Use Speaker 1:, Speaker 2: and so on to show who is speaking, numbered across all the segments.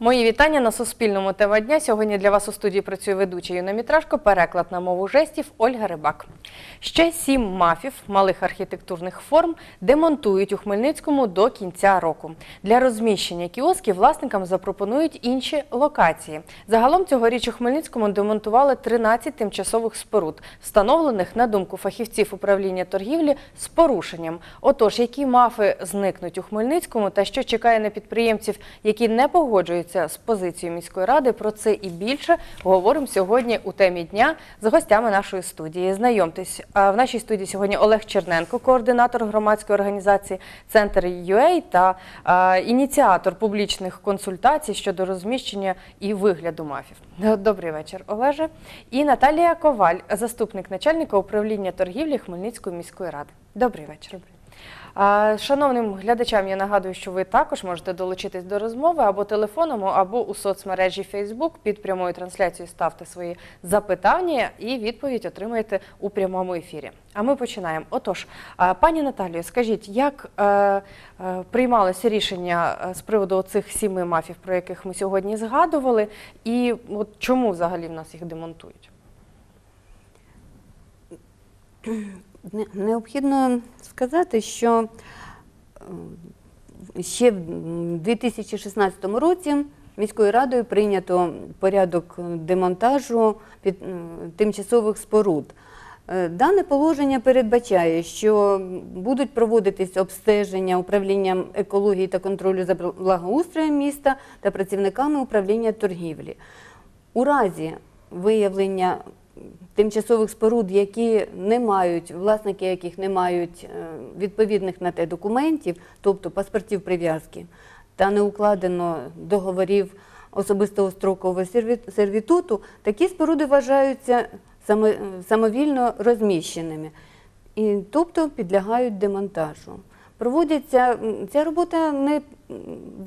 Speaker 1: Мої вітання на Суспільному тема дня. Сьогодні для вас у студії працює ведуча Юна Мітражко, переклад на мову жестів Ольга Рибак. Ще сім мафів малих архітектурних форм демонтують у Хмельницькому до кінця року. Для розміщення кіосків власникам запропонують інші локації. Загалом цьогоріч у Хмельницькому демонтували 13 тимчасових споруд, встановлених на думку фахівців управління торгівлі з порушенням. Отож, які мафи зникнуть у Хмельницькому та що чекає на підприємців, які не погоджуються з позицією міської ради, про це і більше говоримо сьогодні у темі дня з гостями нашої студії. Знайомтесь, в нашій студії сьогодні Олег Черненко, координатор громадської організації Центр UA та ініціатор публічних консультацій щодо розміщення і вигляду мафів. Добрий вечір, Олеже. І Наталія Коваль, заступник начальника управління торгівлі Хмельницької міської ради. Добрий вечір. Шановним глядачам, я нагадую, що ви також можете долучитись до розмови або телефоном, або у соцмережі Facebook під прямою трансляцією ставте свої запитання і відповідь отримаєте у прямому ефірі. А ми починаємо. Отож, пані Наталію, скажіть, як е, е, приймалося рішення е, з приводу цих сіми мафів, про яких ми сьогодні згадували, і от чому взагалі в нас їх демонтують?
Speaker 2: Не- Необхідно сказати, що ще в 2016 році міською радою прийнято порядок демонтажу тимчасових споруд. Е, Дане положення передбачає, що будуть проводитись обстеження управлінням екології та контролю за благоустроєм міста та працівниками управління торгівлі. У разі виявлення тимчасових споруд, які не мають, власники яких не мають е, відповідних на те документів, тобто паспортів прив'язки, та не укладено договорів особистого строкового сервітуту, такі споруди вважаються самовільно розміщеними, і, тобто підлягають демонтажу. Проводяться ця робота не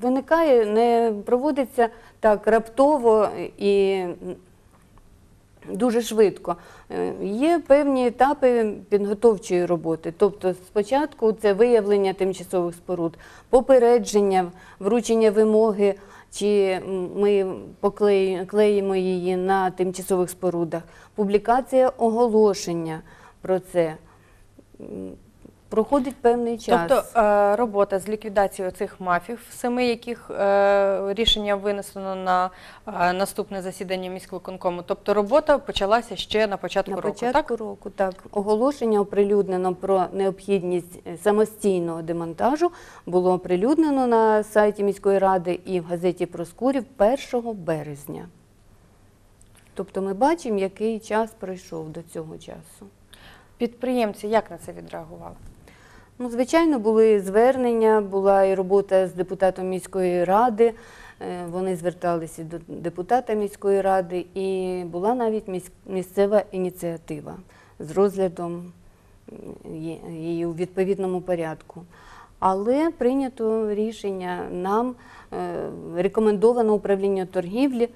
Speaker 2: виникає, не проводиться так раптово і дуже швидко. Е, Є певні етапи підготовчої роботи. Тобто, спочатку це виявлення тимчасових споруд, попередження, вручення вимоги, чи ми поклеїмо її на тимчасових спорудах, публікація оголошення про це. Проходить певний час.
Speaker 1: Тобто робота з ліквідацією цих мафів, семи яких е, рішення винесено на е, наступне засідання міськвиконкому. Тобто робота почалася ще на початку
Speaker 2: На
Speaker 1: року.
Speaker 2: початку
Speaker 1: так?
Speaker 2: року, так. Оголошення оприлюднено про необхідність самостійного демонтажу було оприлюднено на сайті міської ради і в газеті Проскурів 1 березня. Тобто ми бачимо, який час пройшов до цього часу.
Speaker 1: Підприємці як на це відреагували?
Speaker 2: Ну, звичайно, були звернення, була і робота з депутатом міської ради. е, Вони зверталися до депутата міської ради, і була навіть місцева ініціатива з розглядом її у відповідному порядку. Але прийнято рішення нам е, рекомендовано управлінню торгівлі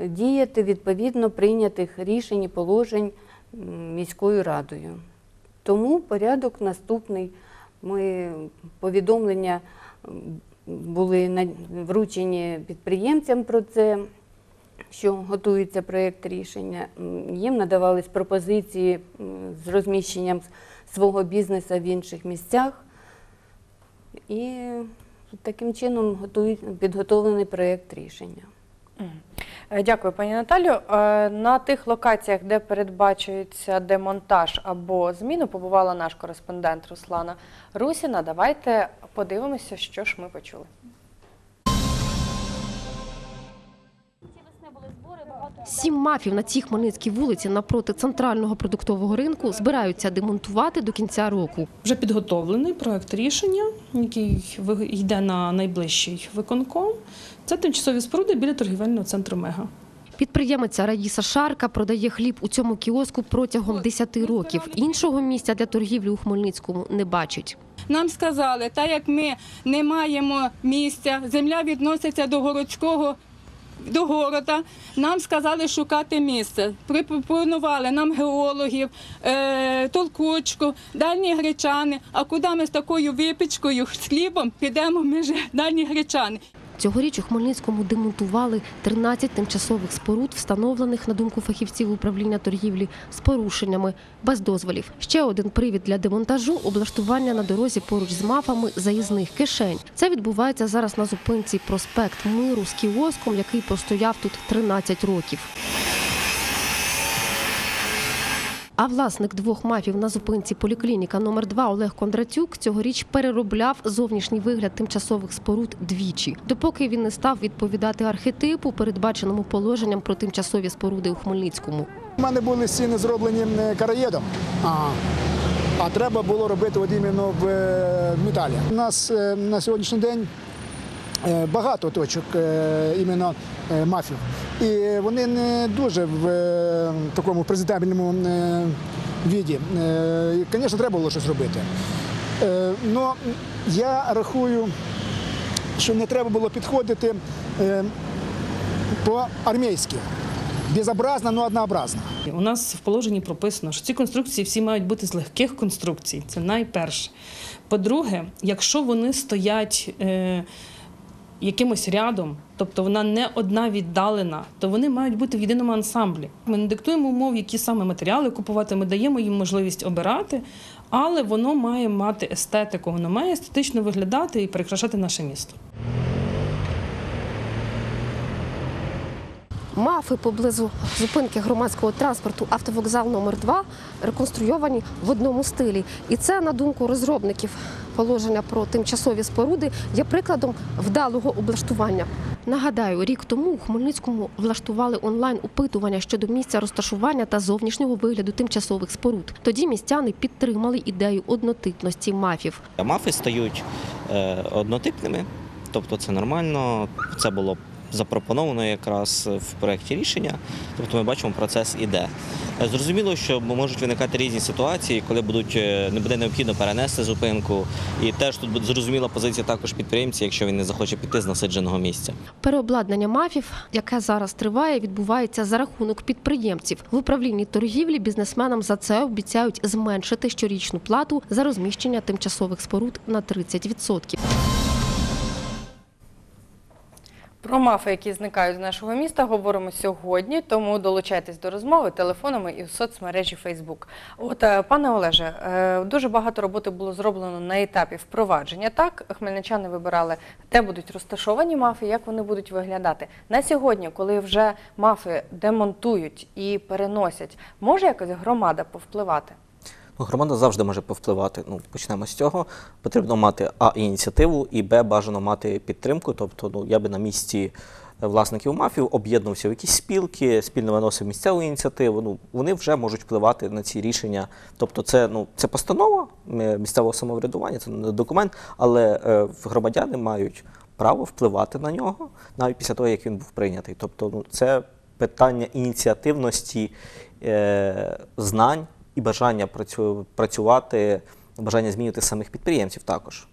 Speaker 2: е, діяти відповідно прийнятих рішень і положень міською радою. Тому порядок наступний. Ми повідомлення були вручені підприємцям про це, що готується проєкт рішення. Їм надавались пропозиції з розміщенням свого бізнесу в інших місцях. І таким чином підготовлений проєкт рішення.
Speaker 1: Е, Дякую, пані Наталю. Е, На тих локаціях, де передбачується демонтаж або зміну, побувала наш кореспондент Руслана Русіна. Давайте подивимося, що ж ми почули.
Speaker 3: Сім мафів на цій Хмельницькій вулиці напроти центрального продуктового ринку збираються демонтувати до кінця року.
Speaker 4: Вже підготовлений проект рішення, який йде на найближчий виконком. Це тимчасові споруди біля торгівельного центру Мега.
Speaker 3: Підприємиця Раїса Шарка продає хліб у цьому кіоску протягом 10 років. Іншого місця для торгівлі у Хмельницькому не бачить.
Speaker 5: Нам сказали, так як ми не маємо місця, земля відноситься до городського. До города нам сказали шукати місце. Пропонували нам геологів, е, толкучку, дальні гречани. А куди ми з такою випічкою, з хлібом підемо? Ми ж дальні гречани.
Speaker 3: Цьогоріч у Хмельницькому демонтували 13 тимчасових споруд, встановлених, на думку фахівців управління торгівлі, з порушеннями, без дозволів. Ще один привід для демонтажу – облаштування на дорозі поруч з мафами заїзних кишень. Це відбувається зараз на зупинці «Проспект Миру» з кіоском, який простояв тут 13 років. А власник двох мафів на зупинці поліклініка номер 2 Олег Кондратюк цьогоріч переробляв зовнішній вигляд тимчасових споруд двічі, допоки він не став відповідати архетипу, передбаченому положенням про тимчасові споруди у Хмельницькому.
Speaker 6: У мене були стіни зроблені караєдом, а, а треба було робити от іменно в е, металі. У нас е, на сьогоднішній день багато точок е, іменно е, мафів. І вони не дуже в е, такому презентабельному е, віді. Е, Звісно, треба було щось робити. Е, Но я рахую, що не треба було підходити е, по-армійськи. Безобразно, але однообразно.
Speaker 4: У нас в положенні прописано, що ці конструкції всі мають бути з легких конструкцій. Це найперше. По-друге, якщо вони стоять е, якимось рядом, тобто вона не одна віддалена, то вони мають бути в єдиному ансамблі. Ми не диктуємо умов, які саме матеріали купувати, ми даємо їм можливість обирати, але воно має мати естетику, воно має естетично виглядати і прикрашати наше місто.
Speaker 3: Мафи поблизу зупинки громадського транспорту автовокзал номер 2 реконструйовані в одному стилі. І це, на думку розробників положення про тимчасові споруди, є прикладом вдалого облаштування. Нагадаю, рік тому у Хмельницькому влаштували онлайн опитування щодо місця розташування та зовнішнього вигляду тимчасових споруд. Тоді містяни підтримали ідею однотипності мафів.
Speaker 7: Мафи стають е, однотипними, тобто це нормально. Це було запропоновано якраз в проєкті рішення. Тобто ми бачимо, процес іде. Зрозуміло, що можуть виникати різні ситуації, коли будуть е, не буде необхідно перенести зупинку. І теж тут буде зрозуміла позиція також підприємця, якщо він не захоче піти з насидженого місця.
Speaker 3: Переобладнання мафів, яке зараз триває, відбувається за рахунок підприємців. В управлінні торгівлі бізнесменам за це обіцяють зменшити щорічну плату за розміщення тимчасових споруд на 30%.
Speaker 1: Про мафи, які зникають з нашого міста, говоримо сьогодні, тому долучайтесь до розмови телефонами і в соцмережі Фейсбук. От, е, пане Олеже, е, дуже багато роботи було зроблено на етапі впровадження. Так, хмельничани вибирали, де будуть розташовані мафи, як вони будуть виглядати. На сьогодні, коли вже мафи демонтують і переносять, може якось громада повпливати?
Speaker 7: Громада завжди може повпливати. Ну, почнемо з цього. Потрібно мати А ініціативу, і Б бажано мати підтримку. Тобто, ну я би на місці е, власників мафів об'єднувся в якісь спілки, спільно виносив місцеву ініціативу. Ну, вони вже можуть впливати на ці рішення. Тобто, це ну це постанова е, місцевого самоврядування, це не документ, але е, громадяни мають право впливати на нього навіть після того, як він був прийнятий. Тобто, ну це питання ініціативності, е, знань і бажання працю- працювати, бажання змінювати самих підприємців також.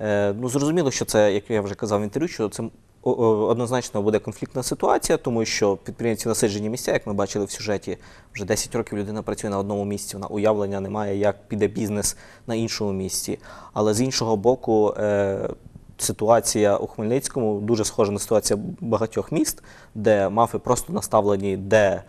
Speaker 7: Е, ну, зрозуміло, що це, як я вже казав в інтерв'ю, що це однозначно буде конфліктна ситуація, тому що підприємці насиджені місця, як ми бачили в сюжеті, вже 10 років людина працює на одному місці, вона уявлення немає, як піде бізнес на іншому місці. Але з іншого боку, е, ситуація у Хмельницькому дуже схожа на ситуацію багатьох міст, де мафи просто наставлені, де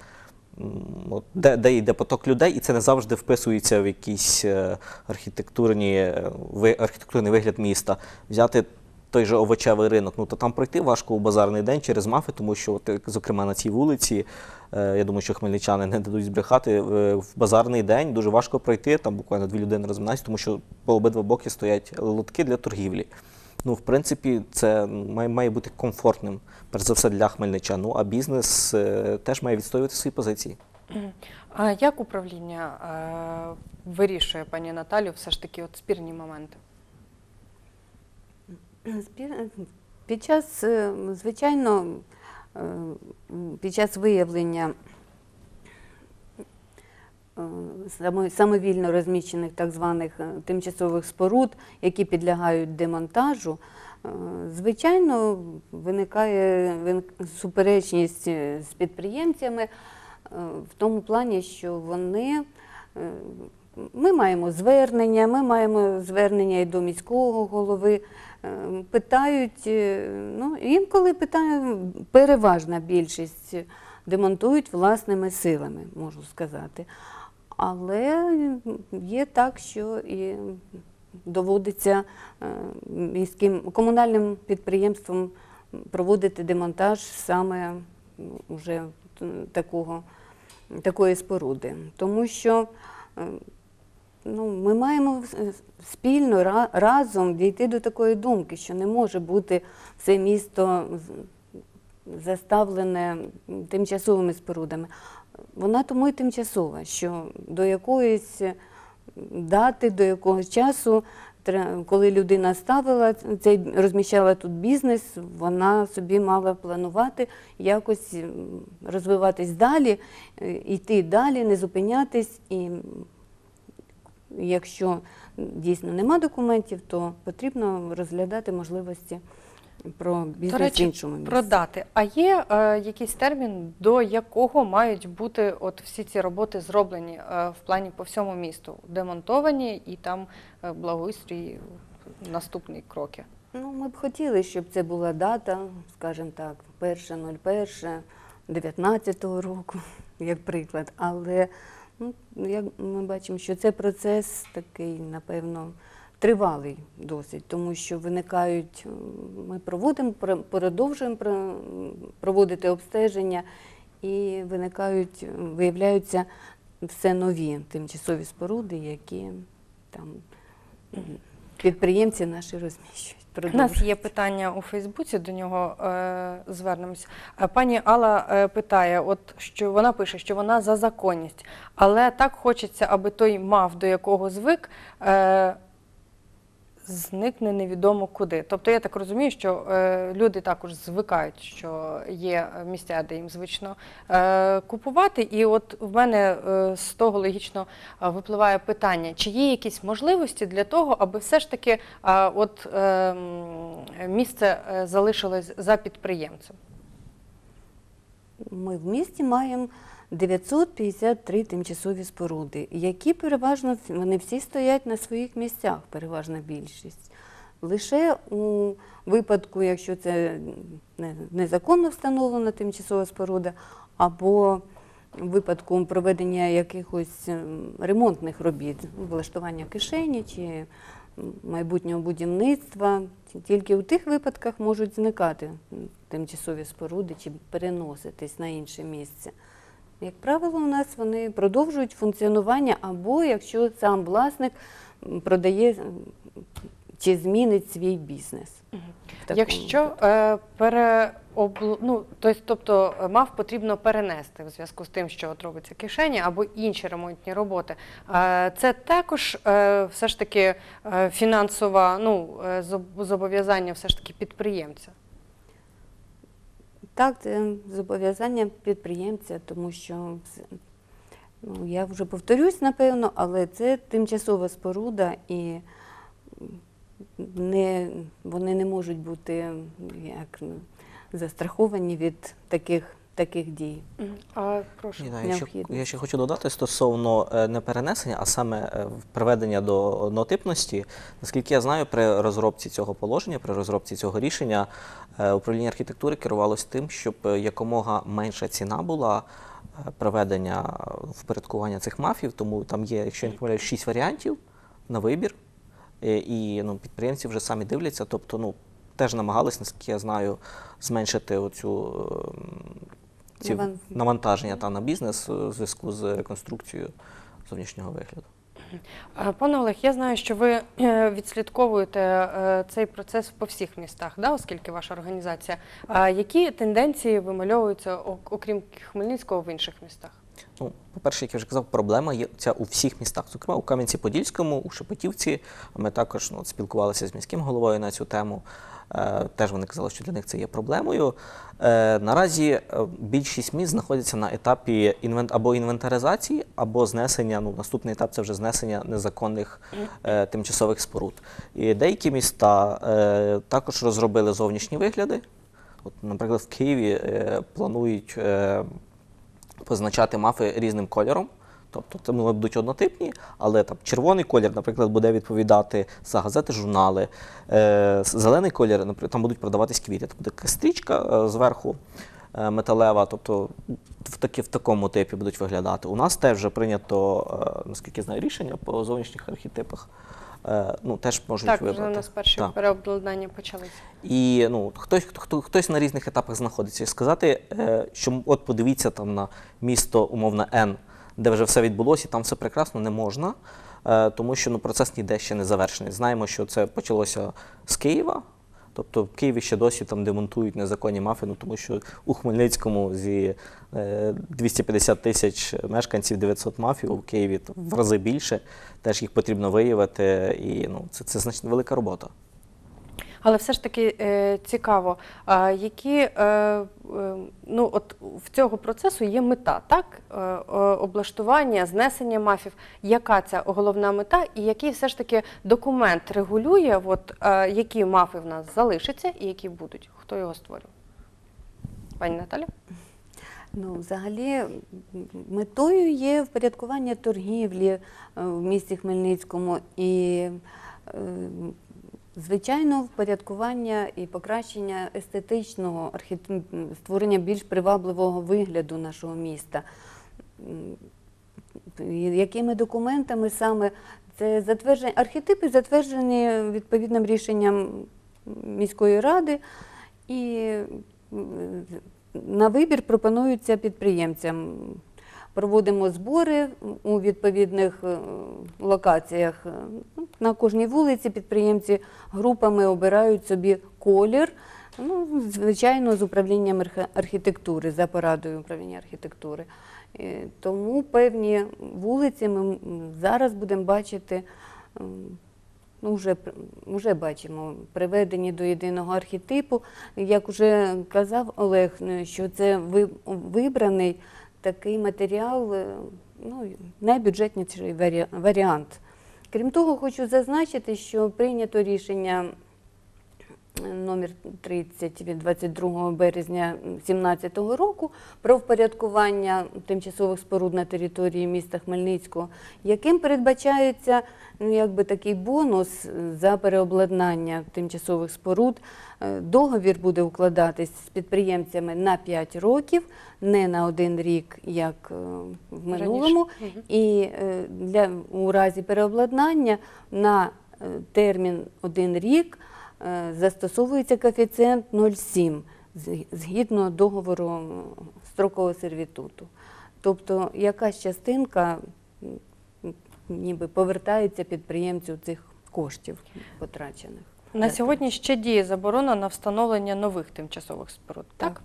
Speaker 7: де, де йде поток людей, і це не завжди вписується в якісь е, архітектурні, е, архітектурний вигляд міста. Взяти той же овочевий ринок, ну то там пройти важко у базарний день через мафи, тому що, от, зокрема, на цій вулиці, е, я думаю, що хмельничани не дадуть збрехати, в базарний день дуже важко пройти, там буквально дві людини розминаються, тому що по обидва боки стоять лотки для торгівлі. Ну, в принципі, це має, має бути комфортним, перш за все, для хмельничан. Ну, а бізнес е, теж має відстоювати свої позиції.
Speaker 1: А як управління е, вирішує, пані Наталю, все ж таки от спірні моменти?
Speaker 2: Під час, е, звичайно, е, під час виявлення самовільно розміщених так званих е, тимчасових споруд, які підлягають демонтажу, е, звичайно, виникає суперечність е, з підприємцями в тому плані, що вони. Ми маємо звернення, ми маємо звернення і до міського голови Питають, ну, інколи питаю, переважна більшість демонтують власними силами, можу сказати. Але є так, що і доводиться е, міським комунальним підприємствам проводити демонтаж саме вже такого, такої споруди. Тому що е, ну, ми маємо е, спільно разом дійти до такої думки, що не може бути все місто заставлене тимчасовими спорудами. Вона тому і тимчасова, що до якоїсь дати, до якогось часу, коли людина ставила цей, розміщала тут бізнес, вона собі мала планувати якось розвиватись далі, е, йти далі, не зупинятись. І якщо дійсно нема документів, то потрібно розглядати можливості про бізнес
Speaker 1: До
Speaker 2: в
Speaker 1: речі,
Speaker 2: іншому місці.
Speaker 1: продати. А є е, якийсь термін, до якого мають бути от всі ці роботи зроблені е, в плані по всьому місту, демонтовані і там е, благоустрій, наступні кроки?
Speaker 2: Ну, ми б хотіли, щоб це була дата, скажімо так, 1.01.19 року, як приклад. Але ну, як ми бачимо, що це процес такий, напевно, тривалий досить, тому що виникають, ми проводимо, продовжуємо проводити обстеження, і виникають, виявляються все нові тимчасові споруди, які там підприємці наші розміщують.
Speaker 1: У нас є питання у Фейсбуці, до нього е, звернемось. Е, Пані Алла е, питає, от що вона пише, що вона за законність, але так хочеться, аби той мав, до якого звик, е, зникне невідомо куди. Тобто я так розумію, що е, люди також звикають, що є місця, де їм звично е, купувати. І от в мене е, з того логічно е, випливає питання, чи є якісь можливості для того, аби все ж таки е, от, е, місце е, залишилось за підприємцем.
Speaker 2: Ми в місті маємо 953 тимчасові споруди, які переважно вони всі стоять на своїх місцях, переважна більшість. Лише у випадку, якщо це незаконно встановлена тимчасова споруда, або в випадку проведення якихось ем, ремонтних робіт, влаштування кишені чи майбутнього будівництва, тільки у тих випадках можуть зникати тимчасові споруди чи переноситись на інше місце. Як правило, у нас вони продовжують функціонування, або якщо сам власник продає чи змінить свій бізнес.
Speaker 1: Якщо е, переоблу... ну, тобто, е, мав потрібно перенести в зв'язку з тим, що от робиться кишені або інші ремонтні роботи, е, це також е, все ж таки е, фінансова ну, е, зобов'язання все ж таки підприємця.
Speaker 2: Так, це зобов'язання підприємця, тому що ну, я вже повторюсь, напевно, але це тимчасова споруда і не, вони не можуть бути як, ну, застраховані від таких, таких дій.
Speaker 1: А, прошу.
Speaker 7: Ніна, я, ще, я ще хочу додати стосовно е, не перенесення, а саме е, приведення до однотипності. Наскільки я знаю, при розробці цього положення, при розробці цього рішення е, управління архітектури керувалось тим, щоб якомога менша ціна була проведення впорядкування цих мафів. Тому там є, якщо я не помиляюсь, шість варіантів на вибір. І ну, підприємці вже самі дивляться, тобто ну, теж намагались, наскільки я знаю, зменшити оцю ем, ці
Speaker 2: Наван-
Speaker 7: навантаження та на бізнес у зв'язку з реконструкцією зовнішнього вигляду.
Speaker 1: Пане Олег, я знаю, що ви е, відслідковуєте е, цей процес по всіх містах, да, оскільки ваша організація. А які тенденції вимальовуються, ок- окрім Хмельницького, в інших містах?
Speaker 7: Ну, по-перше, як я вже казав, проблема є ця у всіх містах. Зокрема, у Кам'янці-Подільському, у Шепетівці. Ми також ну, спілкувалися з міським головою на цю тему. Е, теж вони казали, що для них це є проблемою. Е, наразі е, більшість міст знаходяться на етапі інвент або інвентаризації, або знесення. Ну, наступний етап це вже знесення незаконних е, тимчасових споруд. І деякі міста е, також розробили зовнішні вигляди. От, наприклад, в Києві е, планують. Е, позначати мафи різним кольором. Тобто це вони будуть однотипні, але там червоний колір, наприклад, буде відповідати за газети, журнали. Е, зелений колір, наприклад, там будуть продаватись квіти. Там буде стрічка е, зверху е, металева, тобто в, такі, в такому типі будуть виглядати. У нас теж вже прийнято, е, наскільки знаю, рішення по зовнішніх архетипах. Е, ну, теж можуть
Speaker 1: Так,
Speaker 7: вибрати.
Speaker 1: вже у нас перші
Speaker 7: Так.
Speaker 1: переобладнання почалися.
Speaker 7: І ну, хтось, хто, хтось на різних етапах знаходиться. І сказати, е, що от подивіться там на місто, умовно, Н, де вже все відбулося, і там все прекрасно не можна, е, тому що ну, процес ніде ще не завершений. Знаємо, що це почалося з Києва. Тобто в Києві ще досі там демонтують незаконні мафи, ну тому що у Хмельницькому зі е, 250 тисяч мешканців 900 мафів, у Києві в рази більше. Теж їх потрібно виявити, і ну, це, це значно велика робота.
Speaker 1: Але все ж таки е, цікаво, які е, е, ну от в цього процесу є мета, так? Облаштування, знесення мафів. Яка ця головна мета, і який все ж таки документ регулює, от, які мафи в нас залишаться і які будуть? Хто його створює? Пані Наталя?
Speaker 2: Ну, взагалі, метою є впорядкування торгівлі в місті Хмельницькому і, звичайно, впорядкування і покращення естетичного створення більш привабливого вигляду нашого міста. Якими документами саме це затвердження архетипи затверджені відповідним рішенням міської ради і на вибір пропонуються підприємцям. Проводимо збори у відповідних е, локаціях. Ну, На кожній вулиці підприємці групами обирають собі колір, ну, звичайно, з управлінням архітектури, за порадою управління архітектури. Тому певні вулиці ми зараз будемо бачити. Ну, вже, вже бачимо, приведені до єдиного архетипу. Як вже казав Олег, е, що це вибраний такий матеріал, е, ну, найбюджетніший варіант. Крім того, хочу зазначити, що прийнято рішення номер 30 від 22 березня 2017 року про впорядкування тимчасових споруд на території міста Хмельницького, яким передбачається ну, якби такий бонус за переобладнання тимчасових споруд. Е, Договір буде укладатись з підприємцями на 5 років, не на один рік, як е, в минулому. І е, для, у разі переобладнання на термін один рік застосовується коефіцієнт 0,7 з- згідно договору строкового сервітуту. Тобто якась частинка ніби повертається підприємцю цих коштів потрачених.
Speaker 1: На сьогодні ще діє заборона на встановлення нових тимчасових споруд. Так,
Speaker 2: Так.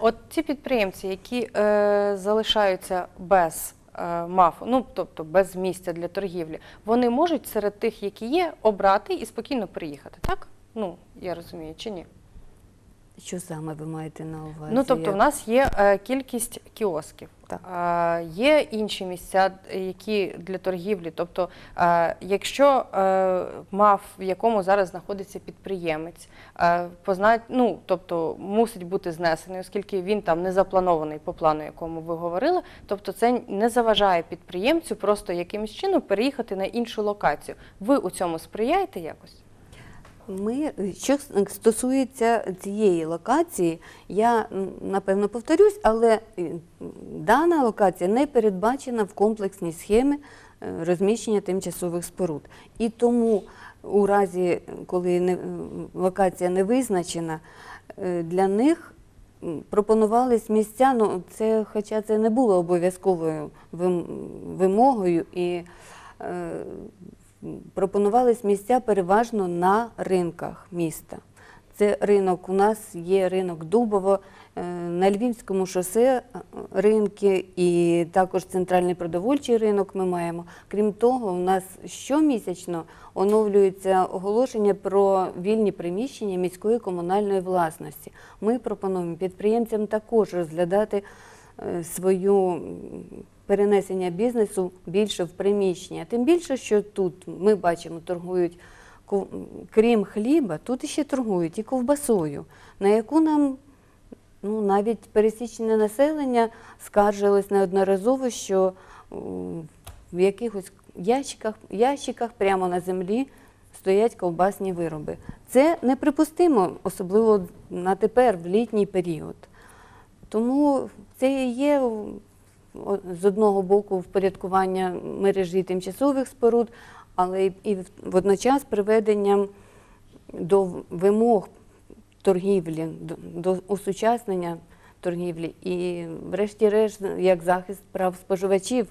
Speaker 1: от ці підприємці, які е, залишаються без е, мафу, ну тобто без місця для торгівлі, вони можуть серед тих, які є, обрати і спокійно приїхати. Так? Ну я розумію, чи ні?
Speaker 2: Що саме ви маєте на увазі?
Speaker 1: Ну тобто, в нас є е, кількість кіосків.
Speaker 2: Так.
Speaker 1: Е, є інші місця, які для торгівлі. Тобто, е, якщо е, мав, в якому зараз знаходиться підприємець, е, позна... ну, тобто мусить бути знесений, оскільки він там не запланований по плану, якому ви говорили. Тобто, це не заважає підприємцю просто якимось чином переїхати на іншу локацію. Ви у цьому сприяєте якось?
Speaker 2: Ми, що стосується цієї локації, я напевно повторюсь, але е, дана локація не передбачена в комплексній схемі е, розміщення тимчасових споруд. І тому у разі, коли не, локація не визначена, е, для них пропонувались місця, ну це, хоча це не було обов'язковою вимогою і пропонувались місця переважно на ринках міста. Це ринок, у нас є ринок Дубово, е, на Львівському шосе е, ринки і також центральний продовольчий ринок ми маємо. Крім того, у нас щомісячно оновлюється оголошення про вільні приміщення міської комунальної власності. Ми пропонуємо підприємцям також розглядати е, свою перенесення бізнесу більше в приміщення. Тим більше, що тут ми бачимо, торгують крім хліба, тут ще торгують і ковбасою, на яку нам ну, навіть пересічне населення скаржилось неодноразово, що в якихось ящиках, ящиках прямо на землі стоять ковбасні вироби. Це неприпустимо, особливо на тепер, в літній період. Тому це є з одного боку впорядкування мережі тимчасових споруд, але і водночас приведенням до вимог торгівлі, до осучаснення торгівлі і, врешті-решт, як захист прав споживачів,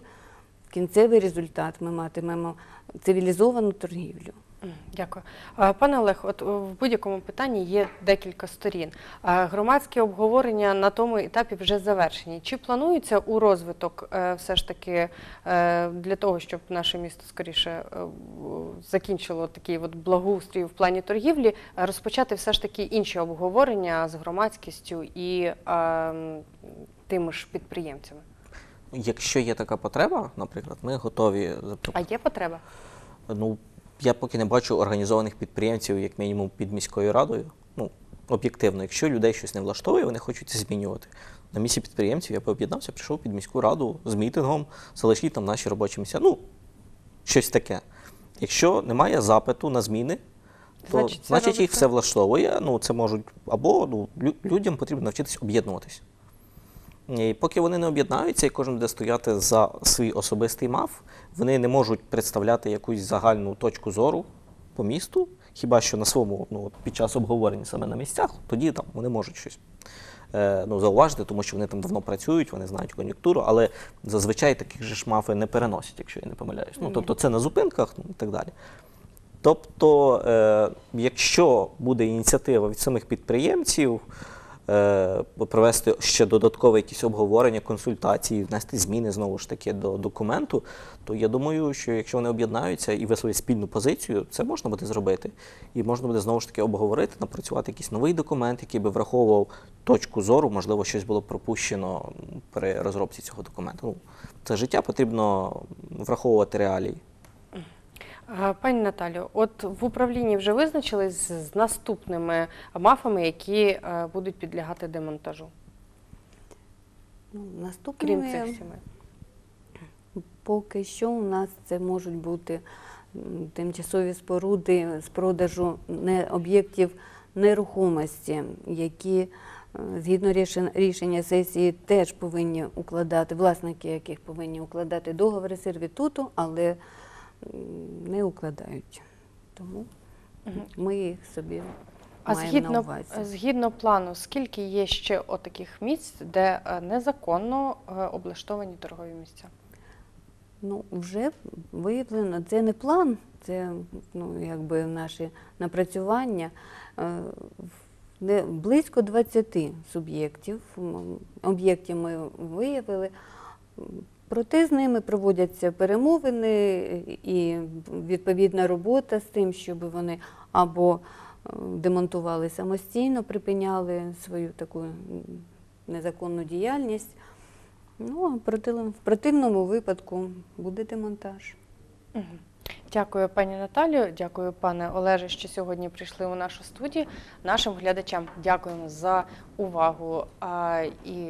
Speaker 2: кінцевий результат ми матимемо цивілізовану торгівлю.
Speaker 1: Дякую. Пане Олег, от в будь-якому питанні є декілька сторін. Громадські обговорення на тому етапі вже завершені. Чи планується у розвиток е, все ж таки е, для того, щоб наше місто скоріше е, закінчило такий от благоустрій в плані торгівлі, е, розпочати все ж таки інші обговорення з громадськістю і е, тими ж підприємцями?
Speaker 7: Якщо є така потреба, наприклад, ми готові
Speaker 1: А є потреба?
Speaker 7: Ну, я поки не бачу організованих підприємців, як мінімум, під міською радою. Ну, об'єктивно, якщо людей щось не влаштовує, вони хочуть це змінювати. На місці підприємців я б об'єднався, прийшов під міську раду з мітингом, залишіть там наші робочі місця. Ну, щось таке. Якщо немає запиту на зміни, то
Speaker 1: Значить,
Speaker 7: значить, їх все влаштовує. Ну, це можуть або ну, людям потрібно навчитись об'єднуватись. І поки вони не об'єднаються і кожен буде стояти за свій особистий МАФ, вони не можуть представляти якусь загальну точку зору по місту, хіба що на своєму ну, під час обговорення саме на місцях, тоді там вони можуть щось е, ну, зауважити, тому що вони там давно працюють, вони знають кон'юнктуру, але зазвичай таких же ж мафи не переносять, якщо я не помиляюсь. Ну, тобто це на зупинках ну, і так далі. Тобто, е, якщо буде ініціатива від самих підприємців, е, провести ще додаткове якісь обговорення, консультації, внести зміни знову ж таки до документу, то я думаю, що якщо вони об'єднаються і висловлять спільну позицію, це можна буде зробити. І можна буде знову ж таки обговорити, напрацювати якийсь новий документ, який би враховував точку зору, можливо, щось було пропущено при розробці цього документу. Ну, це життя потрібно враховувати реалії.
Speaker 1: А, Пані Наталю, от в управлінні вже визначились з наступними мафами, які е, будуть підлягати демонтажу,
Speaker 2: Ну, наступними,
Speaker 1: крім цих сіми.
Speaker 2: Поки що у нас це можуть бути тимчасові споруди з продажу не об'єктів нерухомості, які е, згідно рішен- рішення сесії теж повинні укладати, власники яких повинні укладати договори сервітуту, але не укладають. Тому ми їх собі
Speaker 1: А
Speaker 2: маємо на увазі.
Speaker 1: згідно плану, скільки є ще отаких місць, де е, незаконно е, облаштовані торгові місця?
Speaker 2: Ну, вже виявлено, це не план, це ну, якби наші напрацювання. Е, близько 20 суб'єктів, об'єктів ми виявили. Проте з ними проводяться перемовини і відповідна робота з тим, щоб вони або е, демонтували самостійно, припиняли свою таку незаконну діяльність. Ну, а в противному випадку буде демонтаж.
Speaker 1: Дякую, пані Наталію. Дякую, пане Олеже, що сьогодні прийшли у нашу студію. Нашим глядачам дякуємо за увагу. І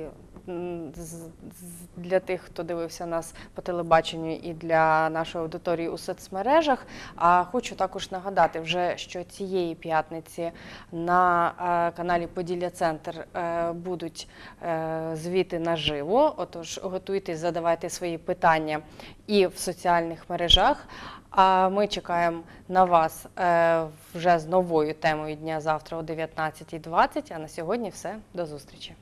Speaker 1: для тих, хто дивився нас по телебаченню, і для нашої аудиторії у соцмережах. А хочу також нагадати, вже що цієї п'ятниці на е, каналі Поділля Центр е, будуть е, звіти наживо. Отож, готуйтесь, задавайте свої питання і в соціальних мережах. А ми чекаємо на вас вже з новою темою дня завтра о 19.20. А на сьогодні все. До зустрічі.